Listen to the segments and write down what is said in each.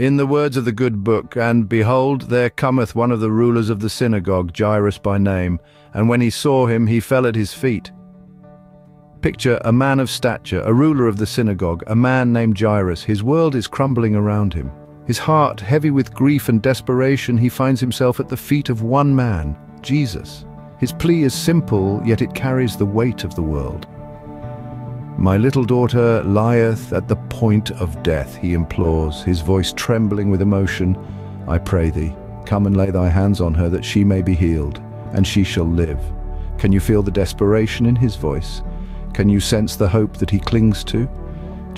In the words of the good book, And behold, there cometh one of the rulers of the synagogue, Jairus by name, and when he saw him, he fell at his feet. Picture a man of stature, a ruler of the synagogue, a man named Jairus. His world is crumbling around him. His heart, heavy with grief and desperation, he finds himself at the feet of one man, Jesus. His plea is simple, yet it carries the weight of the world. My little daughter lieth at the point of death, he implores, his voice trembling with emotion. I pray thee, come and lay thy hands on her that she may be healed, and she shall live. Can you feel the desperation in his voice? Can you sense the hope that he clings to?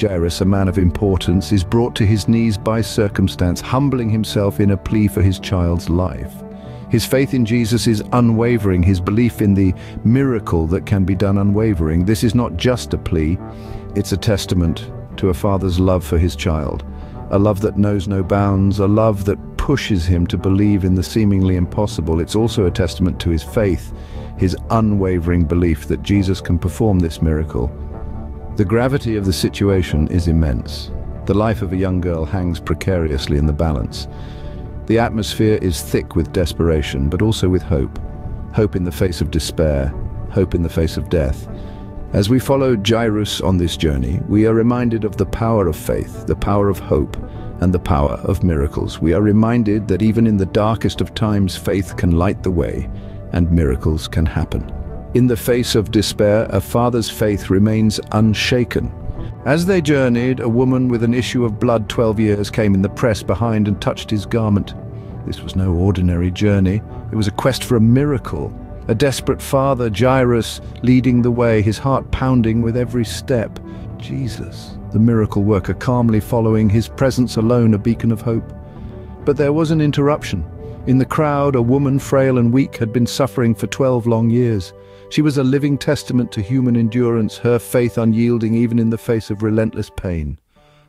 Jairus, a man of importance, is brought to his knees by circumstance, humbling himself in a plea for his child's life. His faith in Jesus is unwavering, his belief in the miracle that can be done unwavering. This is not just a plea, it's a testament to a father's love for his child. A love that knows no bounds, a love that pushes him to believe in the seemingly impossible. It's also a testament to his faith, his unwavering belief that Jesus can perform this miracle. The gravity of the situation is immense. The life of a young girl hangs precariously in the balance. The atmosphere is thick with desperation, but also with hope. Hope in the face of despair, hope in the face of death. As we follow Jairus on this journey, we are reminded of the power of faith, the power of hope, and the power of miracles. We are reminded that even in the darkest of times, faith can light the way, and miracles can happen. In the face of despair, a father's faith remains unshaken, as they journeyed, a woman with an issue of blood 12 years came in the press behind and touched his garment. This was no ordinary journey. It was a quest for a miracle. A desperate father, Jairus, leading the way, his heart pounding with every step. Jesus, the miracle worker, calmly following, his presence alone a beacon of hope. But there was an interruption. In the crowd, a woman frail and weak had been suffering for 12 long years. She was a living testament to human endurance, her faith unyielding even in the face of relentless pain.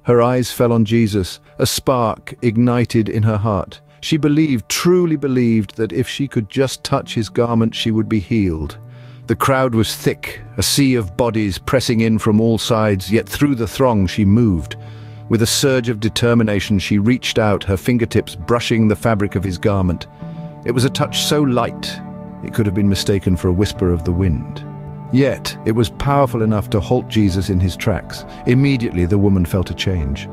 Her eyes fell on Jesus, a spark ignited in her heart. She believed, truly believed, that if she could just touch his garment she would be healed. The crowd was thick, a sea of bodies pressing in from all sides, yet through the throng she moved. With a surge of determination she reached out, her fingertips brushing the fabric of his garment. It was a touch so light, it could have been mistaken for a whisper of the wind. Yet, it was powerful enough to halt Jesus in his tracks. Immediately, the woman felt a change.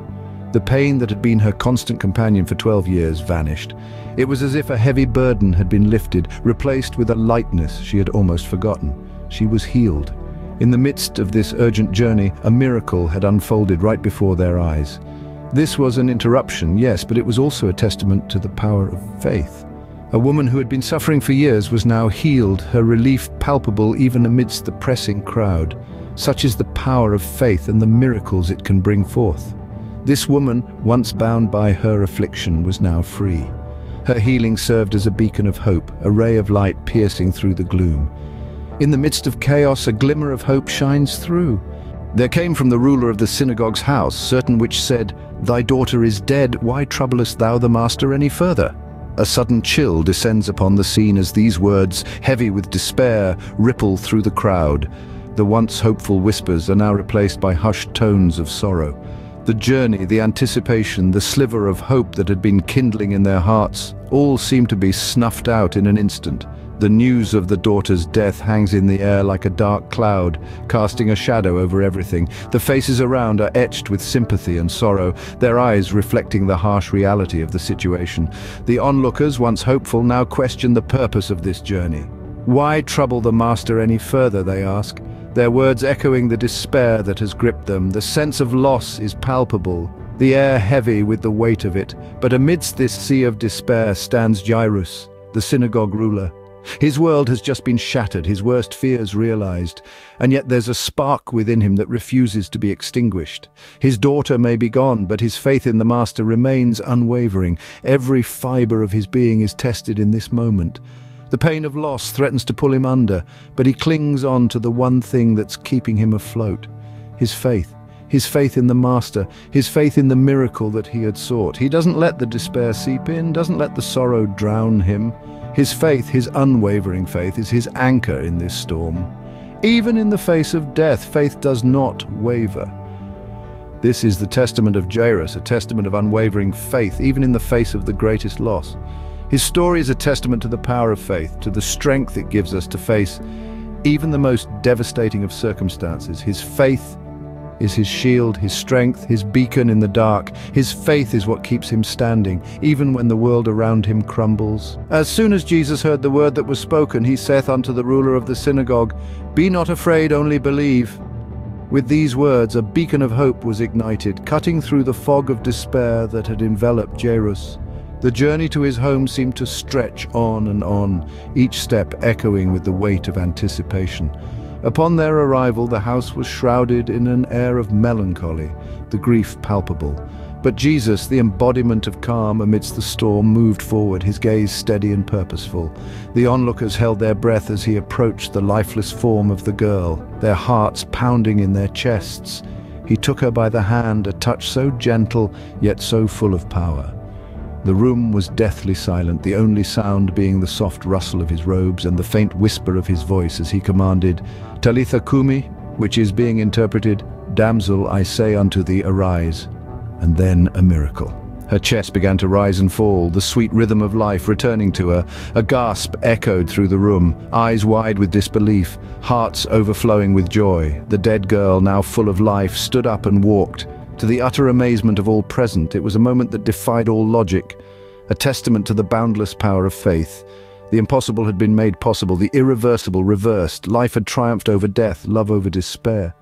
The pain that had been her constant companion for 12 years vanished. It was as if a heavy burden had been lifted, replaced with a lightness she had almost forgotten. She was healed. In the midst of this urgent journey, a miracle had unfolded right before their eyes. This was an interruption, yes, but it was also a testament to the power of faith. A woman who had been suffering for years was now healed, her relief palpable even amidst the pressing crowd. Such is the power of faith and the miracles it can bring forth. This woman, once bound by her affliction, was now free. Her healing served as a beacon of hope, a ray of light piercing through the gloom. In the midst of chaos, a glimmer of hope shines through. There came from the ruler of the synagogue's house certain which said, Thy daughter is dead, why troublest thou the master any further? A sudden chill descends upon the scene as these words, heavy with despair, ripple through the crowd. The once hopeful whispers are now replaced by hushed tones of sorrow. The journey, the anticipation, the sliver of hope that had been kindling in their hearts, all seem to be snuffed out in an instant. The news of the daughter's death hangs in the air like a dark cloud, casting a shadow over everything. The faces around are etched with sympathy and sorrow, their eyes reflecting the harsh reality of the situation. The onlookers, once hopeful, now question the purpose of this journey. Why trouble the master any further, they ask, their words echoing the despair that has gripped them. The sense of loss is palpable, the air heavy with the weight of it. But amidst this sea of despair stands Jairus, the synagogue ruler, his world has just been shattered, his worst fears realized, and yet there's a spark within him that refuses to be extinguished. His daughter may be gone, but his faith in the Master remains unwavering. Every fibre of his being is tested in this moment. The pain of loss threatens to pull him under, but he clings on to the one thing that's keeping him afloat, his faith his faith in the Master, his faith in the miracle that he had sought. He doesn't let the despair seep in, doesn't let the sorrow drown him. His faith, his unwavering faith, is his anchor in this storm. Even in the face of death, faith does not waver. This is the testament of Jairus, a testament of unwavering faith, even in the face of the greatest loss. His story is a testament to the power of faith, to the strength it gives us to face even the most devastating of circumstances. His faith is his shield, his strength, his beacon in the dark. His faith is what keeps him standing, even when the world around him crumbles. As soon as Jesus heard the word that was spoken, he saith unto the ruler of the synagogue, Be not afraid, only believe. With these words, a beacon of hope was ignited, cutting through the fog of despair that had enveloped Jairus. The journey to his home seemed to stretch on and on, each step echoing with the weight of anticipation. Upon their arrival, the house was shrouded in an air of melancholy, the grief palpable. But Jesus, the embodiment of calm amidst the storm, moved forward, his gaze steady and purposeful. The onlookers held their breath as he approached the lifeless form of the girl, their hearts pounding in their chests. He took her by the hand, a touch so gentle, yet so full of power. The room was deathly silent, the only sound being the soft rustle of his robes and the faint whisper of his voice as he commanded, Talitha cumi, which is being interpreted, Damsel, I say unto thee, arise. And then a miracle. Her chest began to rise and fall, the sweet rhythm of life returning to her. A gasp echoed through the room, eyes wide with disbelief, hearts overflowing with joy. The dead girl, now full of life, stood up and walked, to the utter amazement of all present, it was a moment that defied all logic, a testament to the boundless power of faith. The impossible had been made possible, the irreversible reversed, life had triumphed over death, love over despair.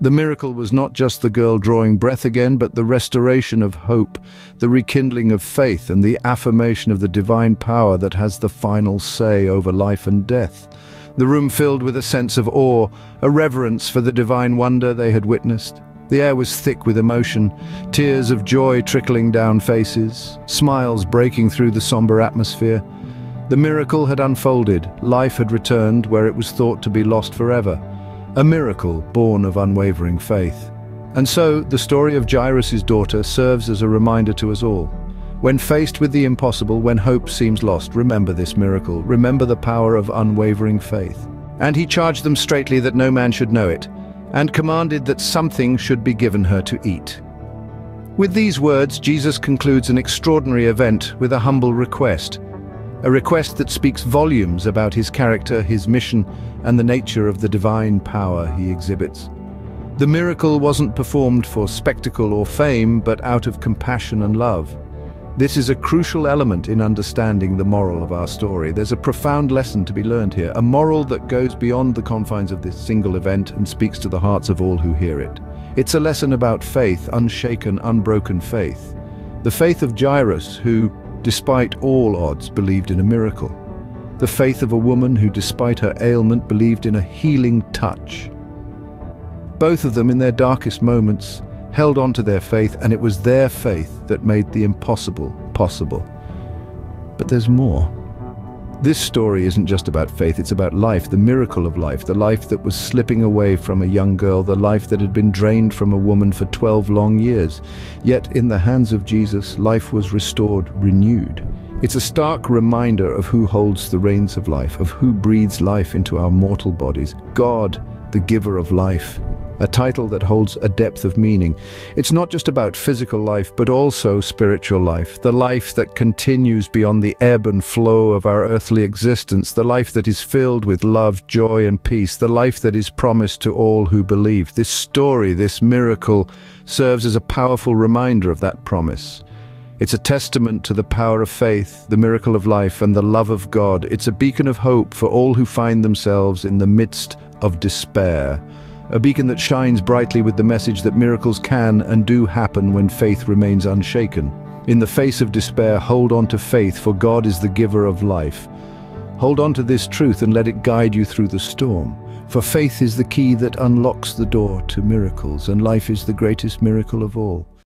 The miracle was not just the girl drawing breath again, but the restoration of hope, the rekindling of faith, and the affirmation of the divine power that has the final say over life and death. The room filled with a sense of awe, a reverence for the divine wonder they had witnessed. The air was thick with emotion, tears of joy trickling down faces, smiles breaking through the somber atmosphere. The miracle had unfolded, life had returned where it was thought to be lost forever. A miracle born of unwavering faith. And so, the story of Jairus' daughter serves as a reminder to us all. When faced with the impossible, when hope seems lost, remember this miracle, remember the power of unwavering faith. And he charged them straitly that no man should know it, and commanded that something should be given her to eat. With these words, Jesus concludes an extraordinary event with a humble request, a request that speaks volumes about his character, his mission, and the nature of the divine power he exhibits. The miracle wasn't performed for spectacle or fame, but out of compassion and love. This is a crucial element in understanding the moral of our story. There's a profound lesson to be learned here, a moral that goes beyond the confines of this single event and speaks to the hearts of all who hear it. It's a lesson about faith, unshaken, unbroken faith. The faith of Jairus, who, despite all odds, believed in a miracle. The faith of a woman who, despite her ailment, believed in a healing touch. Both of them, in their darkest moments, held on to their faith, and it was their faith that made the impossible possible. But there's more. This story isn't just about faith, it's about life, the miracle of life, the life that was slipping away from a young girl, the life that had been drained from a woman for 12 long years. Yet in the hands of Jesus, life was restored, renewed. It's a stark reminder of who holds the reins of life, of who breathes life into our mortal bodies. God, the giver of life a title that holds a depth of meaning. It's not just about physical life, but also spiritual life, the life that continues beyond the ebb and flow of our earthly existence, the life that is filled with love, joy and peace, the life that is promised to all who believe. This story, this miracle, serves as a powerful reminder of that promise. It's a testament to the power of faith, the miracle of life, and the love of God. It's a beacon of hope for all who find themselves in the midst of despair a beacon that shines brightly with the message that miracles can and do happen when faith remains unshaken. In the face of despair, hold on to faith, for God is the giver of life. Hold on to this truth and let it guide you through the storm. For faith is the key that unlocks the door to miracles, and life is the greatest miracle of all.